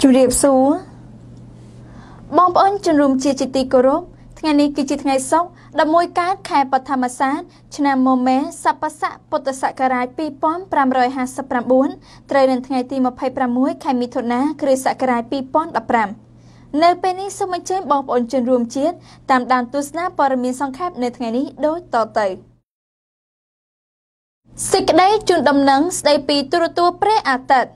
ជំរាបសួរបងប្អូនជនរួមជាជាទីគោរពថ្ងៃនេះគឺជាថ្ងៃសុក្រ11កើតខែបឋមសាទឆ្នាំមមែសប្បស័កពុទ្ធសករាជ2559ត្រូវនៅថ្ងៃទី26ខែមិថុនាគ្រិស្តសករាជ2015នៅពេលនេះសូមអញ្ជើញបងប្អូនជនរួមជាតិតាមដានទស្សនាព័ត៌មានសង្ខេបនៅថ្ងៃនេះដូចតទៅ សេចក្តីជូនដំណឹងស្តីពីទូរទស្សន៍ព្រះអាទិត្យ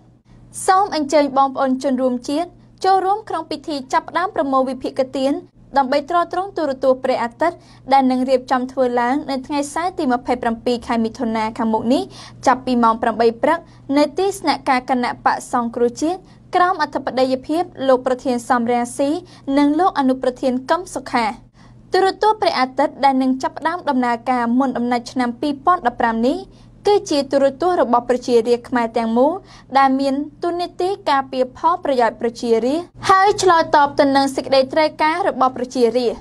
សូមអញ្ជើញបងប្អូនជនរួមជាតិចូលរួមក្នុងពិធីចាប់ផ្ដើមប្រមូលវិភាគទានដើម្បីត្រួតត្រងទូរទស្សន៍ព្រះអាទិត្យដែលនឹងរៀបចំធ្វើឡើងនៅថ្ងៃសៅរ៍ទី27ខែមិថុនាខាងមុខនេះចាប់ពីម៉ោង8ព្រឹកនៅទីស្នាក់ការគណៈបកសង្គ្រោះជាតិក្រោមអធិបតីភាពលោកប្រធានសំរាស៊ីនិងលោកអនុប្រធានកឹមសុខាទូរទស្សន៍ព្រះអាទិត្យដែលនឹងចាប់ផ្ដើមដំណើរការមុនដំណាច់ឆ្នាំ2015នេះ គឺជាទូរទស្សន៍របស់ប្រជារាស្ត្រខ្មែរទាំងមូលដែលមានទូនីតិការពារផលប្រយោជន៍ប្រជារាស្ត្រហើយឆ្លើយតបទៅនឹងសេចក្តីត្រូវការរបស់ប្រជារាស្ត្រ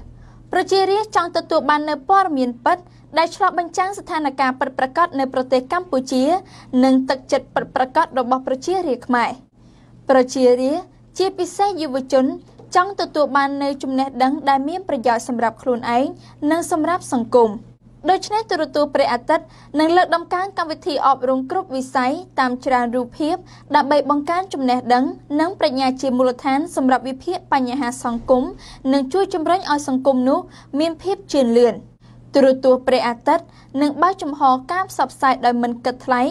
ប្រជារាស្ត្រចង់ទទួលបាននូវព័ត៌មានពិតដែលឆ្លុះបញ្ចាំងស្ថានភាពពិតប្រាកដនៅប្រទេសកម្ពុជា និងទឹកចិត្តពិតប្រាកដរបស់ប្រជារាស្ត្រខ្មែរប្រជារាស្ត្រជាពិសេសយុវជនចង់ទទួលបាននូវចំណេះដឹងដែលមានប្រយោជន៍សម្រាប់ខ្លួនឯងនិងសម្រាប់សង្គម។ ដូច្នេះទូរទស្សន៍ព្រះអាទិត្យនឹងលើកដំកើងកម្មវិធីអប់រំគ្រប់វិស័យតាមច្រើនរូបភាពដើម្បីបង្កើនចំណេះដឹង និងប្រាជ្ញាជាមូលដ្ឋានសម្រាប់វិភាគបញ្ហាសង្គមនិងជួយជំរុញឲ្យសង្គមនោះមានភាពជឿនលឿនទូរទស្សន៍ព្រះអាទិត្យនឹងបើកចំហការផ្សព្វផ្សាយដោយមិនគិតថ្លៃ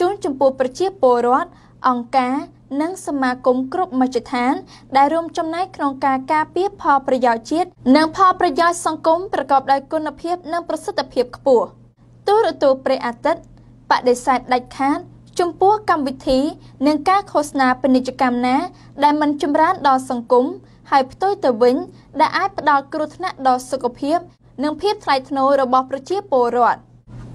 ជូនចំពោះប្រជាពលរដ្ឋអង្គការ និងសមាគមគ្រប់មជ្ឈដ្ឋាន ដែលរួមចំណែកក្នុងការការពារផលប្រយោជន៍ជាតិនិងផលប្រយោជន៍សង្គមប្រកបដោយគុណភាពនិងប្រសិទ្ធភាពខ្ពស់ទូរទស្សន៍ព្រះអាទិត្យបដិសេធដាច់ខាតចំពោះកម្មវិធី និងការឃោសនាពាណិជ្ជកម្មណា ដែលមិនចម្រើនដល់សង្គមហើយផ្ទុយទៅវិញ ដែលអាចផ្ដល់គ្រោះថ្នាក់ដល់សុខភាព និងភាពថ្លៃថ្នូររបស់ប្រជាពលរដ្ឋ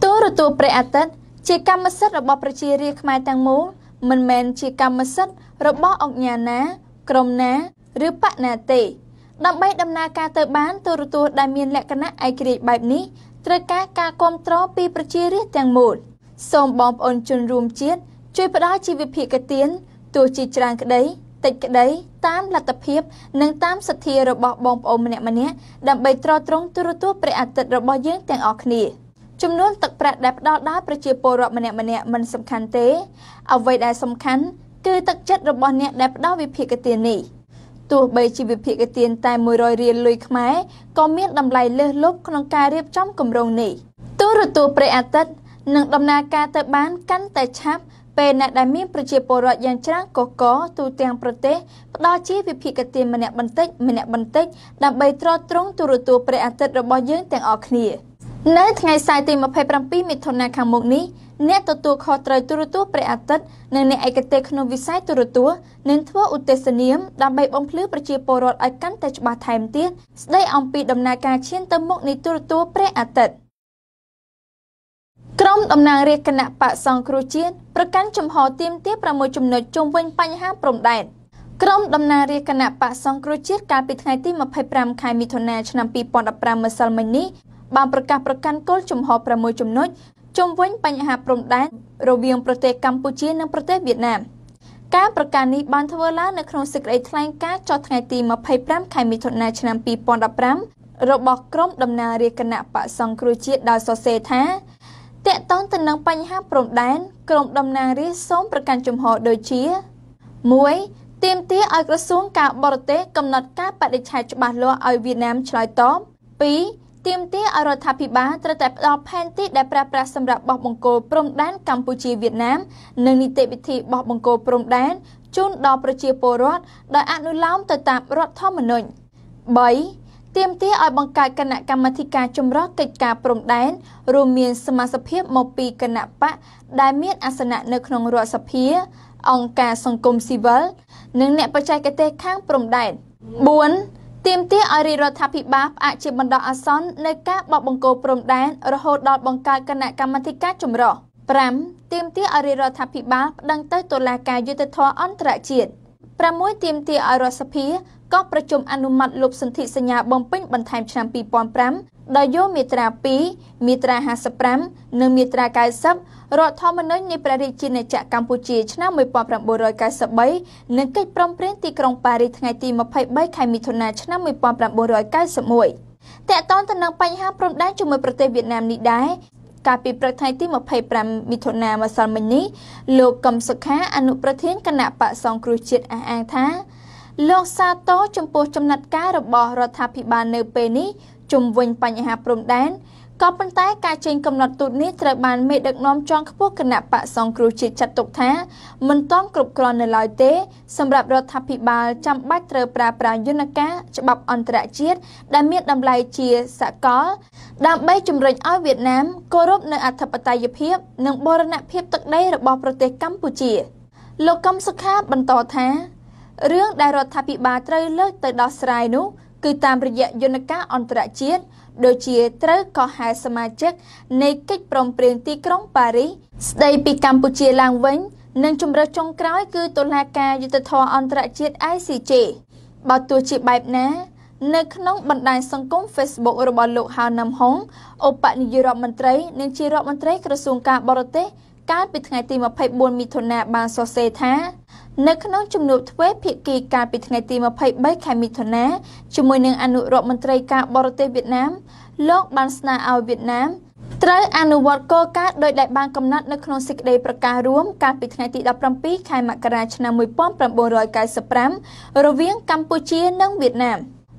ទូរទស្សន៍ព្រះអាទិត្យជាកម្មសិទ្ធិរបស់ប្រជារាស្ត្រខ្មែរទាំងមូល មិនមែនជាកម្មសិទ្ធិរបស់អង្គញាណា ក្រុមណាឬបកណាទេដើម្បីដំណើរការទៅបានទូរទស្សន៍ដែលមានលក្ខណៈឯករាជ្យបែបនេះត្រូវការការគ្រប់គ្រងពីប្រជារាស្ត្រទាំងមូលសូមបងប្អូនជនរួមជាតិជួយផ្ដល់ជីវភាពកទៀនទោះជាច្រើនក្តីតិចក្តីតាមលទ្ធភាព និងតាមសទ្ធារបស់បងប្អូនម្នាក់ម្នាក់ដើម្បីត្រត្រង់ទូរទស្សន៍ព្រះអាទិត្យរបស់យើងទាំងអស់គ្នា។ ចំនួនទឹកប្រាក់ដែលផ្ដល់ដល់ប្រជាពលរដ្ឋម្នាក់ម្នាក់មិនសំខាន់ទេ អ្វីដែលសំខាន់គឺទឹកចិត្តរបស់អ្នកដែលផ្ដល់វិភាគទាននេះទោះបីជាវិភាគទានតែ100រៀលលុយខ្មែរក៏មានតម្លៃលើសលប់ក្នុងការរៀបចំគម្រោងនេះទូរទស្សន៍ព្រះអាទិត្យនឹងដំណើរការទៅបានកាន់តែឆាប់ពេលអ្នកដែលមានប្រជាពលរដ្ឋយ៉ាងច្រើនកកកទូទាំងប្រទេសផ្ដល់ជាវិភាគទានម្នាក់បន្តិចម្នាក់បន្តិចដើម្បីទ្រទ្រង់ទូរទស្សន៍ព្រះអាទិត្យរបស់យើងទាំងអស់គ្នា។ នៅថ្ងៃសៅរ៍ទី27មិថុនាខាងមុខនេះអ្នកទទួលខុសត្រូវទូរទស្សន៍ព្រះអាទិត្យនិងអ្នកឯកទេសក្នុងវិស័យទូរទស្សន៍នឹងធ្វើឧទ្ទិសនាមដើម្បីបំភ្លឺប្រជាពលរដ្ឋឲ្យកាន់តែច្បាស់ថែមទៀតស្ដីអំពីដំណើរការឈានទៅមុខនៃទូរទស្សន៍ព្រះអាទិត្យក្រុមតំណាងរាជគណៈបកសង្គ្រោះជាតិប្រកាន់ជំហរទៀមទា6ចំណុចជុំវិញបញ្ហាព្រំដែនក្រុមតំណាងរាជគណៈបកសង្គ្រោះជាតិកាលពីថ្ងៃទី25ខែមិថុនាឆ្នាំ2015ម្សិលមិញនេះ បានប្រកាសប្រកាន់គោលជំហរ6ចំណុចជុំវិញបញ្ហាព្រំដែនរវាងប្រទេសកម្ពុជានិងប្រទេសវៀតណាមការប្រកាសនេះបានធ្វើឡើងនៅក្នុងសេចក្តីថ្លែងការណ៍ចុះថ្ងៃទី25ខែមិថុនាឆ្នាំ2015របស់ក្រុមតំណាងរាជគណៈបកសង្គ្រោះជាតិដោយសរសេរថាតកតងទៅនឹងបញ្ហាព្រំដែនក្រុមតំណាងរាជសូមប្រកាន់ជំហរដូចជា1ទាមទារឲ្យក្រសួងការបរទេសកំណត់ការបដិឆេទច្បាស់លាស់ឲ្យវៀតណាមឆ្លើយតប2 ទាមទារឲ្យរដ្ឋាភិបាលត្រូវតែផ្ដល់ផែនទីដែលប្រើប្រាស់សម្រាប់បោះបង្គោលព្រំដែនកម្ពុជាវៀតណាមនិងនីតិវិធីបោះបង្គោលព្រំដែនជូនដល់ប្រជាពលរដ្ឋដោយអនុលោមទៅតាមរដ្ឋធម្មនុញ្ញ3ទាមទារឲ្យបង្កើតគណៈកម្មាធិការចម្រុះកិច្ចការព្រំដែនរួមមានសមាជិកមកពីគណៈបកដែលមានអាសនៈនៅក្នុងរដ្ឋសភា អង្គការសង្គមស៊ីវិលនិងអ្នកបច្ចេកទេសខាងព្រំដែន4 ទាមទារឲ្យរាជរដ្ឋាភិបាលផ្អាកជាបណ្ដោះអាសន្ននៃការបោះបង្គោលព្រំដែនរហូតដល់បង្កើតគណៈកម្មាធិការចម្រុះ5ទាមទារឲ្យរាជរដ្ឋាភិបាលប្តឹងទៅតុលាការយុត្តិធម៌អន្តរជាតិ6ទាមទារឲ្យរដ្ឋសភាក៏ប្រជុំអនុម័តលុបសន្ធិសញ្ញាបំពេញបន្ថែមឆ្នាំ2005ដោយយកមាត្រា2មាត្រា55និងមាត្រា90រដ្ឋធម្មនុញ្ញនៃព្រះរាជាណាចក្រកម្ពុជាឆ្នាំ1993និងកិច្ចព្រមព្រៀងទីក្រុងប៉ារីសថ្ងៃទី23ខែមិថុនាឆ្នាំ1991តកតងទៅនឹងបញ្ហាព្រំដែនជាមួយប្រទេសវៀតណាមនេះដែរកាលពីព្រឹកថ្ងៃទី25មិថុនាម្សិលមិញនេះលោកកឹមសុខាអនុប្រធានគណៈបកសង្គ្រោះជាតិអះអាងថាលោកសាទរចំពោះចំណាត់ការរបស់រដ្ឋាភិបាលនៅពេលនេះជំវិញបញ្ហាព្រំដែន ក៏ប៉ុន្តែការចេញកំណត់ទូតនេះត្រូវបានមេដឹកនាំជាន់ខ្ពស់គណៈបកសង្គ្រោះជាតិចាត់ទុកថាមិនទាន់គ្រប់គ្រាន់នៅឡើយទេ សម្រាប់រដ្ឋាភិបាលចាំបាច់ត្រូវប្រើប្រាស់យន្តការច្បាប់អន្តរជាតិដែលមានតម្លៃជាសកល ដើម្បីជំរុញឲ្យវៀតណាមគោរពនៅអធិបតេយ្យភាព និងបូរណភាពទឹកដីរបស់ប្រទេសកម្ពុជាលោកកឹមសុខាបន្តថារឿងដែលរដ្ឋាភិបាលត្រូវលើកទៅដោះស្រាយនោះគឺតាមរយៈយន្តការអន្តរជាតិ ដូចជាត្រូវកោះហៅសមាជិកនៃកិច្ចព្រមព្រៀងទីក្រុងប៉ារីសស្ដីពីកម្ពុជាឡើងវិញនិងជំរើសចុងក្រោយគឺតុលាការយុត្តិធម៌អន្តរជាតិ ICJ បើទោះជាបែបណានៅក្នុងបណ្ដាញសង្គម Facebook របស់លោកហៅណាំហុងឧបនាយករដ្ឋមន្ត្រីនិងជារដ្ឋមន្ត្រីក្រសួងការបរទេសកាលពីថ្ងៃទី24មិថុនាបានសរសេរថា នៅក្នុងជំនួបទ្វេភាគីកាលពីថ្ងៃទី23ខែមិថុនាជាមួយនឹងអនុរដ្ឋមន្ត្រីការបរទេសវៀតណាមលោកបានស្នើឲ្យវៀតណាមត្រូវអនុវត្តគោលការណ៍ដោយដែលបានកំណត់នៅក្នុងសេចក្តីប្រកាសរួមកាលពីថ្ងៃទី17ខែមករាឆ្នាំ1995រវាងកម្ពុជានិងវៀតណាម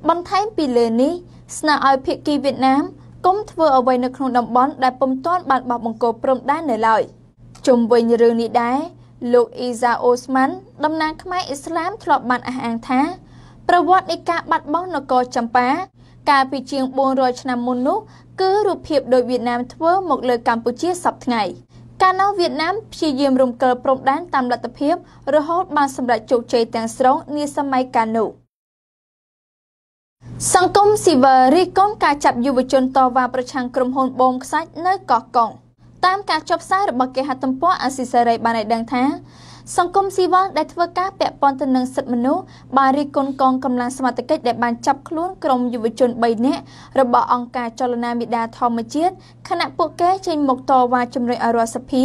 បន្ថែមពីលើនេះស្នើឲ្យភាគីវៀតណាមកុំធ្វើអ្វីនៅក្នុងតំបន់ដែលពុំទាន់បានបោះបង្គោលព្រំដែននៅឡើយជុំវិញរឿងនេះដែរ លោកអ៊ីសាអូស្មានតំណាងខ្មែរអ៊ីស្លាមធ្លាប់បានអះអាងថា ប្រវត្តិនៃការបាត់បង់នគរចម្ប៉ាកាលពីជាង400ឆ្នាំមុននោះ គឺរូបភាពដោយវៀតណាមធ្វើមកលើកម្ពុជាសពថ្ងៃកាលនោះវៀតណាមព្យាយាមរំកិលព្រំដែនតាមលទ្ធភាព រហូតបានសម្រេចជោគជ័យទាំងស្រុងនាសម័យកាលនោះសង្គមស៊ីវិលរីកងការចាប់យុវជនតវ៉ាប្រឆាំងក្រុមហ៊ុនបូមខ្សាច់នៅកោះកុង តាមការចុះផ្សាយរបស់គេហទំព័រអាស៊ីសេរីបានឲ្យដឹងថាសង្គមស៊ីវិលដែលធ្វើការពាក់ព័ន្ធទៅនឹងសិទ្ធិមនុស្សបានរិះគន់កងកម្លាំងសមត្ថកិច្ចដែលបានចាប់ខ្លួនក្រុមយុវជន3នាក់របស់អង្គការចលនាមេដាធម្មជាតិខណៈពួកគេចេញមកតវ៉ាជំរុញឲ្យរដ្ឋសភា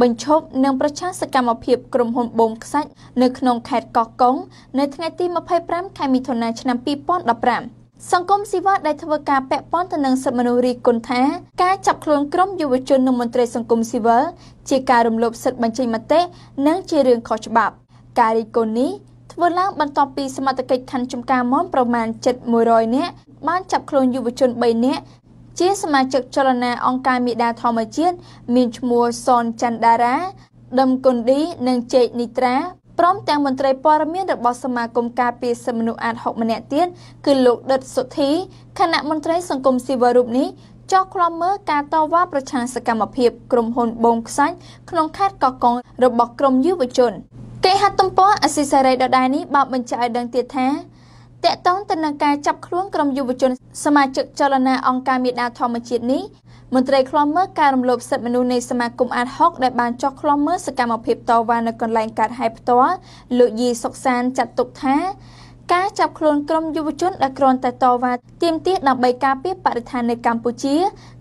បញ្ឈប់និងប្រឆាំងសកម្មភាពក្រុមហ៊ុនបូមខ្សាច់នៅក្នុងខេត្តកោះកុងនៅថ្ងៃទី25ខែមិថុនាឆ្នាំ2015 សង្គមស៊ីវិលដែលធ្វើការពាក់ព័ន្ធទៅនឹងសិទ្ធិមនុស្សរីគុណថាការចាប់ខ្លួនក្រុមយុវជននិងមន្ត្រីសង្គមស៊ីវិលជាការរំលោភសិទ្ធិបញ្ចេញមតិនិងជារឿងខុសច្បាប់ ការរីគុណនេះធ្វើឡើងបន្ទាប់ពីសមត្ថកិច្ចខណ្ឌចំការមនប្រមាណជិត100នាក់បានចាប់ខ្លួនយុវជន3នាក់ជាសមាជិកចលនាអង្គការមេដាធម្មជាតិមានឈ្មោះសនច័ន្ទដារាដឹមគុនឌីនិងជេកនីត្រា ព្រមទាំងមន្ត្រីព័ត៌មានរបស់សមាគមការពារសិទ្ធិមនុស្សអាត6ម្នាក់ទៀតគឺលោកដិតសុធីគណៈមន្ត្រីសង្គមស៊ីវិលរូបនេះចោះក្លំមើលការតវ៉ាប្រឆាំងសកម្មភាពក្រុមហ៊ុនបងខ្សាច់ក្នុងខេត្តកោះកុងរបស់ក្រុមយុវជនគេហទំព័រអសិសរីដដែលនេះបានបញ្ជាក់ឲ្យដឹងទៀតថាតកតងទៅនឹងការចាប់ខ្លួនក្រុមយុវជនសមាជិកចលនាអង្គការមេដាធម្មជាតិនេះ មន្ត្រីឃ្លាំមើលការរំលោភសិទ្ធិមនុស្សនៃសមាគមអាត60ដែលបានចុះឃ្លាំមើលសកម្មភាពតវ៉ានៅកន្លែងកើតហេតុផ្ទាល់លោកយីសុកសានចាត់ទុកថាការចាប់ខ្លួនក្រុមយុវជនដែលគ្រាន់តែតវ៉ាទាមទារដើម្បីការពារបរិស្ថាននៅកម្ពុជា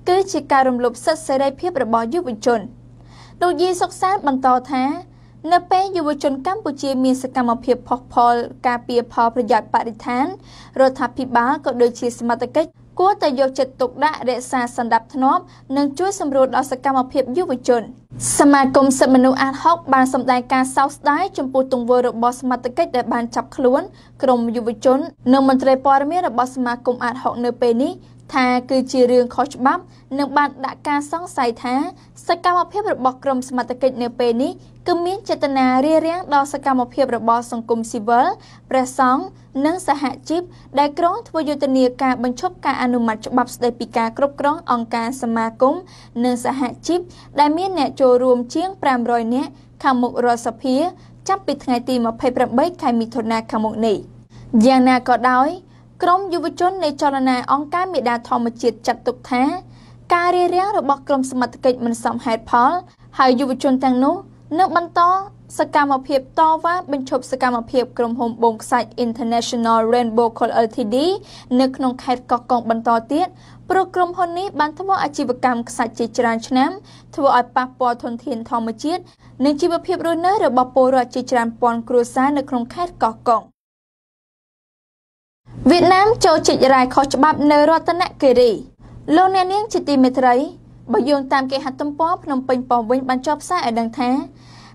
គឺជាការរំលោភសិទ្ធិសេរីភាពរបស់យុវជនលោកយីសុកសានបន្តថានៅពេលយុវជនកម្ពុជាមានសកម្មភាពផុសផុលការពារផលប្រយោជន៍បរិស្ថានរដ្ឋាភិបាលក៏ដូចជាសមត្ថកិច្ច គួរតែយកចិត្តទុកដាក់រក្សាសន្តិភាពធ្នាប់និងជួយសម្រួលដល់សកម្មភាពយុវជនសមាគមសិទ្ធិមនុស្សអាត60បានសម្ដែងការសោកស្ដាយចំពោះទង្វើរបស់សមត្ថកិច្ចដែលបានចាប់ខ្លួនក្រុមយុវជននិងមន្ត្រីព័ត៌មានរបស់សមាគមអាត60នៅពេលនេះថាគឺជារឿងខុសច្បាប់និងបានដាក់ការសង្ស័យថាសកម្មភាពរបស់ក្រុមសមត្ថកិច្ចនៅពេលនេះគឺមានចេតនារារាំងដល់សកម្មភាពរបស់សង្គមស៊ីវិលព្រះសង្ឃ និងសហជីពដែលក្រុងធ្វើយុទ្ធនាការបញ្ឈប់ការអនុម័តច្បាប់ស្តីពីការគ្រប់គ្រងអង្គការសមាគមនិងសហជីពដែលមានអ្នកចូលរួមជាង500នាក់ខាងមុខរដ្ឋសភា ចាប់ពីថ្ងៃទី28ខែមិថុនាខាងមុខនេះយ៉ាងណាក៏ដោយក្រមយុវជននៃចលនាអង្គការមេដាធម្មជាតិចាត់ទុកថា ការរារាំងរបស់ក្រមសមត្ថកិច្ចមិនសមហេតុផល ហើយយុវជនទាំងនោះនឹងបន្ត សកម្មភាពតវ៉ាបញ្ឈប់សកម្មភាពក្រុមហ៊ុនបូមខ្សាច់ International Rainbow Coal Ltd នៅក្នុងខេត្តកោះកុងបន្តទៀតព្រោះក្រុមហ៊ុននេះបានធ្វើអាជីវកម្មខ្សាច់ជាច្រើនឆ្នាំធ្វើឲ្យប៉ះពាល់ធនធានធម្មជាតិនិងជីវភាពរស់នៅរបស់ពលរដ្ឋជាច្រើនពាន់គ្រួសារនៅក្នុងខេត្តកោះកុងវៀតណាមចូលជីករ៉ែខុសច្បាប់នៅរតនគិរីលោកអ្នកនាងជាទីមេត្រីបើយោងតាមគេហទំព័រភ្នំពេញប៉ុស្តិ៍វិញបានចុះផ្សាយឲ្យដឹងថា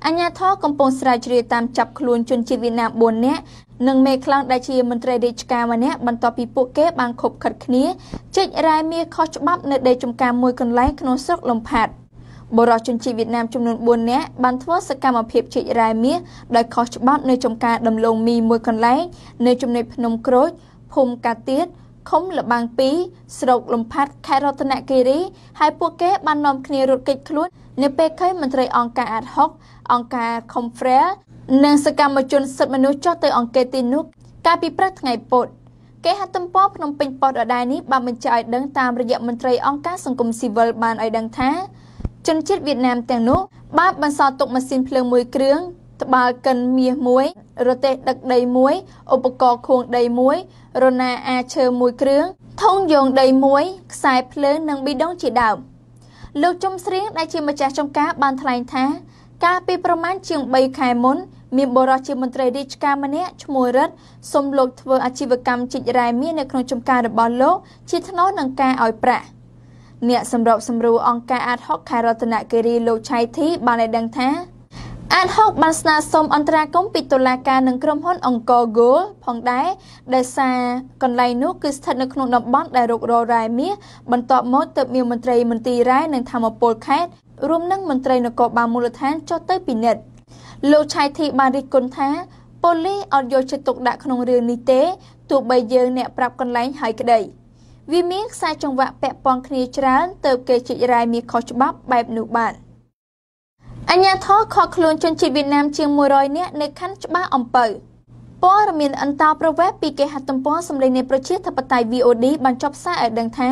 អញ្ញាធរកំពុងស្រាវជ្រាវតាមចាប់ខ្លួនជនជាតិវៀតណាម4នាក់និងមេខ្លាំងដែលជាមន្ត្រីរាជការម្នាក់បន្ទាប់ពីពួកគេបានខົບខិតគ្នាចេញរ៉ែមាសខុសច្បាប់នៅដីចំការមួយកន្លែងក្នុងស្រុកលំផាត់បរិសុជនជាតិវៀតណាមចំនួន4នាក់បានធ្វើសកម្មភាពជីករ៉ែមាសដោយខុសច្បាប់នៅចំការដំឡូងមីមួយកន្លែងនៅចំណុចភ្នំក្រូចភូមិកាទៀតឃុំលបាំង2ស្រុកលំផាត់ខេត្តរតនគិរីហើយពួកគេបាននាំគ្នារត់គេចខ្លួននៅពេលឃើញមន្ត្រីអង្គការអាត6 អង្គការ Confrere និងសកម្មជនសិទ្ធិមនុស្សចុះទៅអង្កេតទីនោះកាលពីព្រឹកថ្ងៃពុធគេហទំព័រភ្នំពេញប៉ុស្តិ៍ដដែលនេះបានបញ្ជាក់ឲ្យដឹងតាមរយៈមន្ត្រីអង្គការសង្គមស៊ីវិលបានឲ្យដឹងថាជនជាតិវៀតណាមទាំងនោះបានបន្សល់ទុកម៉ាស៊ីនភ្លើងមួយគ្រឿងត្បាល់កិនមាសមួយរទេះដឹកដីមួយឧបករណ៍ខួងដីមួយរណាអាឈើមួយគ្រឿងធុងយងដីមួយខ្សែភ្លើងនិងប៊ីដុងជាដើមលោកជំស្រៀងដែលជាម្ចាស់ចំការបានថ្លែងថា កាលពីប្រមាណជាង3ខែមុនមានបរិសុជាមន្ត្រីរាជការម្នាក់ឈ្មោះរិទ្ធសុំលោកធ្វើអាជីវកម្មជីករ៉ែមាសនៅក្នុងចំការរបស់លោកជាថ្នូរនឹងការឲ្យប្រាក់អ្នកសម្របសម្រួលអង្គការអាត6ខេត្តរតនគិរីលោកឆៃធីបានឲ្យដឹងថាអាត6បានស្នើសុំអន្តរាគមន៍ពីតុលាការនឹងក្រុមហ៊ុនអង្គរ Gold ផងដែរដែលសារកន្លែងនោះគឺស្ថិតនៅក្នុងតំបន់ដែលរកររ៉ែមាសបន្ទាប់មកទើបមានមន្ត្រីមន្ទីររ៉ែនិងធម្មពលខេត្ត រួមនឹងមន្ត្រីនគរបាលមូលដ្ឋានចុះទៅពិនិត្យលោកឆៃធីបានរិះគន់ថាប៉ូលីសអត់យកចិត្តទុកដាក់ក្នុងរឿងនេះទេទោះបីយើងអ្នកប្រាប់កន្លែងហើយក្តីវាមានខ្សែចង្វាក់ពាក់ព័ន្ធគ្នាច្រើនទៅគេជីករ៉ែមានខុសច្បាប់បែបនោះបានអញ្ញាធរខកខ្លួនជនជាតិវៀតណាមជាង100នាក់នៅខណ្ឌច្បារអំពៅព័ត៌មានអន្តរប្រវេសពីគេហទំព័រសម្លេងនៃប្រជាធិបតេយ្យ VOD បានចុះផ្សាយឲ្យដឹងថា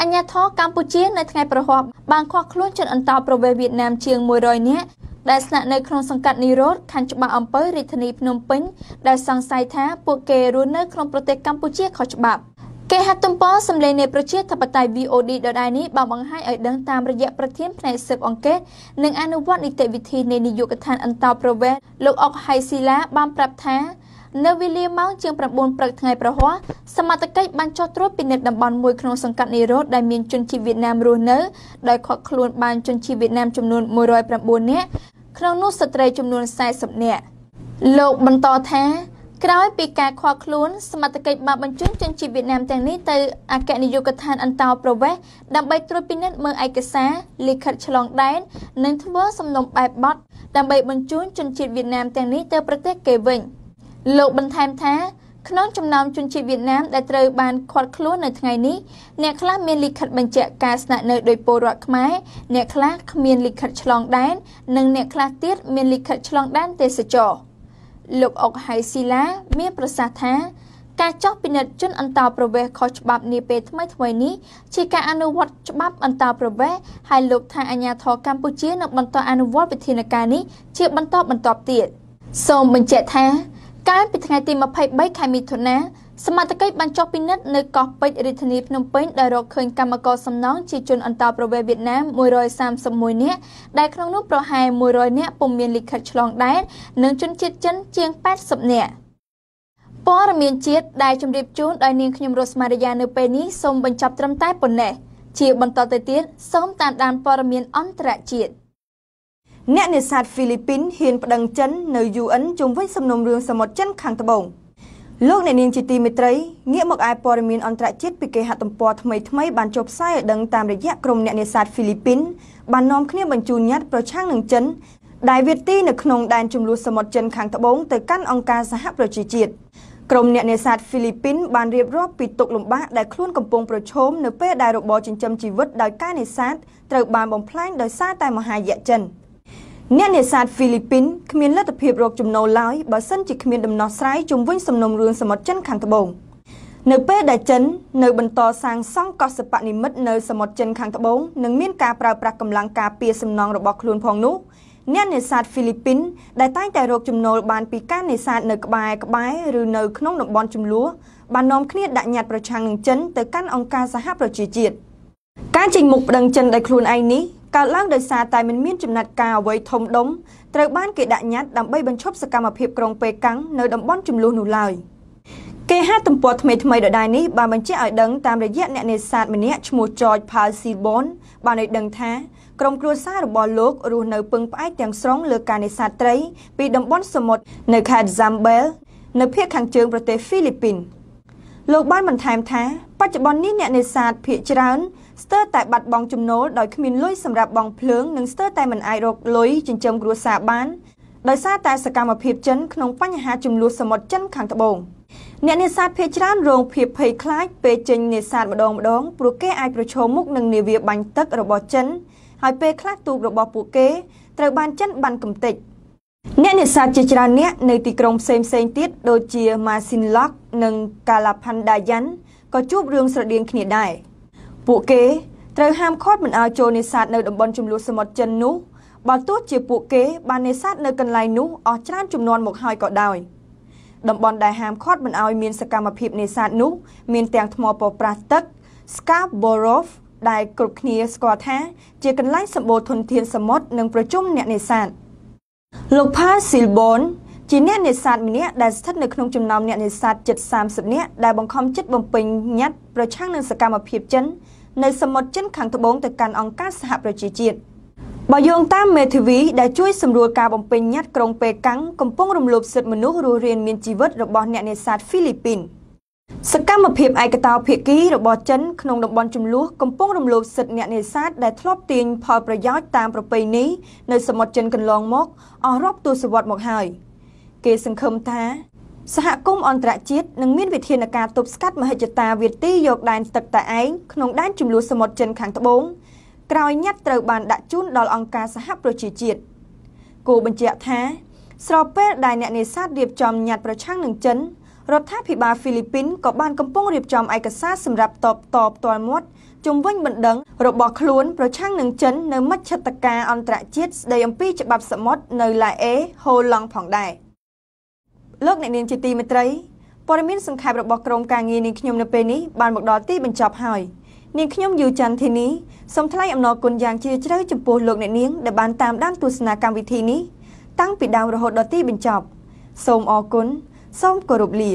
អញ្ញាធរកម្ពុជានៅថ្ងៃប្រហ័សបានខកខ្លួនជនអន្តរប្រវេសវៀតណាមជាង100នាក់ដែលស្នាក់នៅក្នុងសង្កាត់នីរ៉ូតខណ្ឌច្បារអំពើរាជធានីភ្នំពេញដែលសង្ស័យថាពួកគេរស់នៅក្នុងប្រទេសកម្ពុជាខុសច្បាប់គេហទំព័រសម្លេងនៃប្រជាធិបតេយ្យ VOD ដដែលនេះបានបង្ហាញឲ្យដឹងតាមរយៈប្រធានផ្នែកស៊ើបអង្កេតនិងអនុវត្តនីតិវិធីនៃនាយកដ្ឋានអន្តរប្រវេសន៍លោកអុកហៃស៊ីឡាបានប្រាប់ថា នៅវេលាម៉ោងជាង9ព្រឹកថ្ងៃប្រហ័សសមត្ថកិច្ចបានចោះត្រួតពិនិត្យតំបន់មួយក្នុងសង្កាត់នីរ៉ូតដែលមានជនជាតិវៀតណាមរស់នៅដោយខកខ្លួនបានជនជាតិវៀតណាមចំនួន109នាក់ក្នុងនោះស្ត្រីចំនួន40នាក់លោកបន្តថាក្រោយពីការខកខ្លួនសមត្ថកិច្ចបានបញ្ជូនជនជាតិវៀតណាមទាំងនេះទៅអគ្គនាយកដ្ឋានអន្តោប្រវេសន៍ដើម្បីត្រួតពិនិត្យមើលឯកសារលិខិតឆ្លងដែននិងធ្វើសំណុំបែបបទដើម្បីបញ្ជូនជនជាតិវៀតណាមទាំងនេះទៅប្រទេសគេវិញ លោកបន្ថែមថាក្នុងចំណោមជនជាតិវៀតណាមដែលត្រូវបានឃាត់ខ្លួននៅថ្ងៃនេះអ្នកខ្លះមានលិខិតបញ្ជាក់ការស្នាក់នៅដោយពលរដ្ឋខ្មែរអ្នកខ្លះគ្មានលិខិតឆ្លងដែននិងអ្នកខ្លះទៀតមានលិខិតឆ្លងដែនទេសចរលោកអុកហៃស៊ីឡាមានប្រសាសន៍ថាការចោះពិនិត្យជនអន្តោប្រវេសន៍ខុសច្បាប់នាពេលថ្មីថ្មីនេះជាការអនុវត្តច្បាប់អន្តោប្រវេសន៍ហើយលោកថាអាញាធរកម្ពុជានឹងបន្តអនុវត្តវិធានការនេះជាបន្តបន្ទាប់ទៀតសូមបញ្ជាក់ថា កាលពីថ្ងៃទី23ខែមិថុនាសមត្ថកិច្ចបានចុះពិនិត្យនៅកោះពេជ្ររាជធានីភ្នំពេញដែលរកឃើញកម្មករសំណង់ជាជនអន្តោប្រវេសន៍វៀតណាម131នាក់ដែលក្នុងនោះប្រហែល100នាក់ពុំមានលិខិតឆ្លងដែននិងជនជាតិចិនជាង80នាក់ព័ត៌មានជាតិដែលជម្រាបជូនដោយនាងខ្ញុំរស់មារយានៅពេលនេះសូមបញ្ចប់ត្រឹមតែប៉ុណ្ណេះជាបន្តទៅទៀតសូមតាមដានព័ត៌មានអន្តរជាតិ អ្នកនេសាទហ្វីលីពីនហ៊ានប្តឹងចិននៅ UN ជុំវិញសំណុំរឿងសមុទ្រចិនខាងត្បូងលោកអ្នកនាងជាទីមេត្រីងាកមកឯព័ត៌មានអន្តរជាតិពីគេហទំព័រថ្មីថ្មីបានចុះផ្សាយឲ្យដឹងតាមរយៈក្រុមអ្នកនេសាទហ្វីលីពីនបាននាំគ្នាបញ្ជូនញត្តិប្រឆាំងនឹងចិនដែលវាទីនៅក្នុងដែនជម្លោះសមុទ្រចិនខាងត្បូងទៅកាន់អង្គការសហប្រជាជាតិក្រុមអ្នកនេសាទហ្វីលីពីនបានរៀបរាប់ពីទុកលំបាកដែលខ្លួនកំពុងប្រឈមនៅពេលដែលរបរចិញ្ចឹមជីវិតដោយការនេសាទត្រូវបានបំផ្លាញដោយសារតែមហាយៈចិន។ អ្នកនេសាទហ្វីលីពីនគ្មានលទ្ធភាពរកចំណូលឡើយបើសិនជាគ្មានដំណោះស្រាយជុំវិញសំណុំរឿងសមុទ្រចិនខាងត្បូងនៅពេលដែលចិននៅបន្តសាងសង់កោះសិប្បនិមិត្តនៅសមុទ្រចិនខាងត្បូងនិងមានការប្រើប្រាស់កម្លាំងការពារសំណង់របស់ខ្លួនផងនោះអ្នកនេសាទហ្វីលីពីនដែលតែងតែរកចំណូលបានពីការនេសាទនៅក្បែរក្បែរឬនៅក្នុងតំបន់ចំនួនបាននាំគ្នាដាក់ញត្តិប្រឆាំងនឹងចិនទៅកាន់អង្គការសហប្រជាជាតិការចេញមុខប្តឹងចិនដោយខ្លួនឯងនេះ កើតឡើងដោយសារតែមិនមានចំណាត់ការអ្វីធំដុំត្រូវបានគេដាក់ញត្តិដើម្បីបញ្ឈប់សកម្មភាពក្រុងប៉េកាំងនៅតំបន់ចំនួននោះឡើយគេហទំព័រថ្មីថ្មីដដែលនេះបានបញ្ជាក់ឲ្យដឹងតាមរយៈអ្នកនេសាទម្នាក់ឈ្មោះ George Palsibon បានឲ្យដឹងថាក្រុមគ្រួសាររបស់លោករស់នៅពឹងផ្អែកទាំងស្រុងលើការនេសាទត្រី ពីតំបន់សមុទ្រនៅខេត្ត Zambel នៅភាគខាងជើងប្រទេសហ្វីលីពីនលោកបានបន្ថែមថាបច្ចុប្បន្ននេះអ្នកនេសាទភាគច្រើន ស្ទើរតែបាត់បង់ចំណូលដោយគ្មានលុយសម្រាប់បង់ភ្លើងនិងស្ទើរតែមិនអាចរកលុយចិញ្ចឹមគ្រួសារបានដោយសារតែសកម្មភាពចិនក្នុងបញ្ហាចំនួនសមុទ្រចិនខាងត្បូងអ្នកនេសាទភ័យច្រើនរងភាពភ័យខ្លាចពេលចេញនេសាទម្ដងម្ដងព្រោះគេអាចប្រឈមមុខនឹងនាវាបាញ់ទឹករបស់ចិនហើយពេលខ្លះទូករបស់ពួកគេត្រូវបានចិនបាញ់កំទេចអ្នកនេសាទជាច្រើនអ្នកនៅទីក្រុងផ្សេងផ្សេងទៀតដូចជា Masinloc និង Kalapandayan ក៏ជួបរឿងស្រដៀងគ្នាដែរ ពួកគេត្រូវហាមឃាត់មិនឲ្យចូលនេសាទនៅតំបន់ចំនួនសមុទ្រចិននោះបើទោះជាពួកគេបាននេសាទនៅកន្លែងនោះអស់ច្រើនចំនួនមកហើយក៏ដោយតំបន់ដែលហាមឃាត់មិនឲ្យមានសកម្មភាពនេសាទនោះមានទាំងថ្មប៉ប្រះទឹក Scarborough ដែលគ្រប់គ្នាស្គាល់ថា ជាកន្លែងសម្បូរធនធានសមុទ្រនិងប្រជុំអ្នកនេសាទលោក Pa Silbon ជាអ្នកនេសាទម្នាក់ដែលស្ថិតនៅក្នុងចំណោមអ្នកនេសាទជិត30នាក់ដែលបង្ខំចិត្តបំពេញញត្តិប្រឆាំងនឹងសកម្មភាពចិន នៅសមុទ្រចិនខាងត្បូងទៅកាន់អង្គការសហប្រជាជាតិបើយោងតាមមេធាវីដែលជួយសម្រួលការបំពេញញត្តិក្រុងប៉េកាំងកំពុងរំលោភសិទ្ធិមនុស្សរស់រានមានជីវិតរបស់អ្នកនេសាទហ្វីលីពីនសកម្មភាពឯកតោភាគីរបស់ចិនក្នុងតំបន់ចំនួនកំពុងរំលោភសិទ្ធិអ្នកនេសាទដែលធ្លាប់ទាញផលប្រយោជន៍តាមប្រពៃណីនៅសមុទ្រចិនកន្លងមកអស់រាប់ទសវត្សរ៍មកហើយ គេសង្ឃឹមថា សហគមន៍អន្តរជាតិនឹងមានវិធានការទប់ស្កាត់មហិច្ឆតាវាទីយកដែនទឹកតែឯងក្នុងដែនចំនួនសមុទ្រចិនខាងត្បូងក្រោយញត្តិត្រូវបានដាក់ជូនដល់អង្គការសហប្រជាជាតិគូបញ្ជាក់ថាស្របពេលដែលអ្នកនេសាទរៀបចំញត្តិប្រឆាំងនឹងចិនរដ្ឋាភិបាលហ្វីលីពីនក៏បានកំពុងរៀបចំឯកសារសម្រាប់តបតបផ្ទាល់មាត់ជំវិញបណ្ដឹងរបស់ខ្លួនប្រឆាំងនឹងចិននៅមជ្ឈត្តការអន្តរជាតិស្ដីអំពីច្បាប់សមុទ្រនៅឡាអេហូឡង់ផងដែរ លោកអ្នកនាងជាទីមេត្រីព័ត៌មានសង្ខេបរបស់ក្រុមការងារនាងខ្ញុំនៅពេលនេះបានមកដល់ទីបញ្ចប់ហើយនាងខ្ញុំយូច័ន្ទធីនីសូមថ្លែងអំណរគុណយ៉ាងជ្រាលជ្រៅចំពោះលោកអ្នកនាងដែលបានតាមដានទស្សនាកម្មវិធីនេះតាំងពីដើមរហូតដល់ទីបញ្ចប់ សូមអរគុណសូមគោរពលា